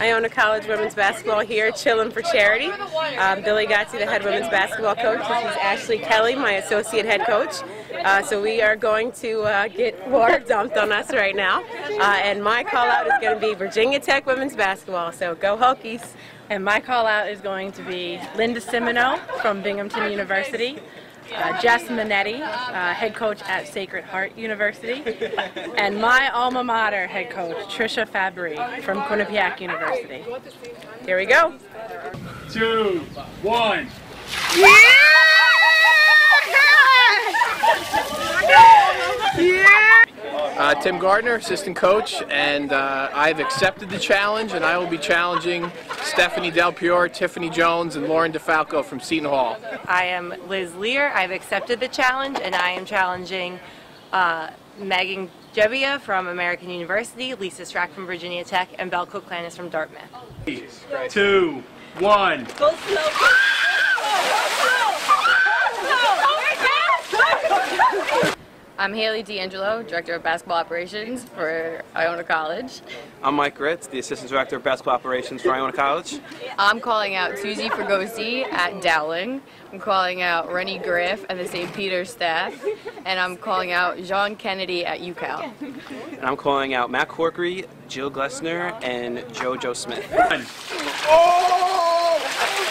Iona College women's basketball here, chilling for charity. Um, Billi Godsey, the head women's basketball coach. This is Ashley Kelly, my associate head coach. Uh, so we are going to uh, get water dumped on us right now. Uh, and my call out is going to be Virginia Tech women's basketball. So go Hokies. And my call out is going to be Linda Cimino from Binghamton University uh, Jess Mannetti, uh, head coach at Sacred Heart University, and my alma mater head coach, Tricia Fabbri from Quinnipiac University. Here we go. Two, one. Yeah! yeah! Uh, Tim Gardner, assistant coach, and uh, I've accepted the challenge, and I will be challenging Stephanie Del Piore, Tiffany Jones, and Lauren DeFalco from Seton Hall. I am Liz Lear. I've accepted the challenge, and I am challenging uh, Megan Gebbia from American University, Lisa Strack from Virginia Tech, and Belle Koclanes from Dartmouth. Two, one. Go slow. I'm Haley D'Angelo, Director of Basketball Operations for Iona College. I'm Mike Ritz, the Assistant Director of Basketball Operations for Iona College. I'm calling out Susie Fregosi at Dowling. I'm calling out Rennie Griff and the St. Peter's staff. And I'm calling out Jean Kennedy at UCal. And I'm calling out Matt Corkery, Jill Glessner, and JoJo Smith. Oh!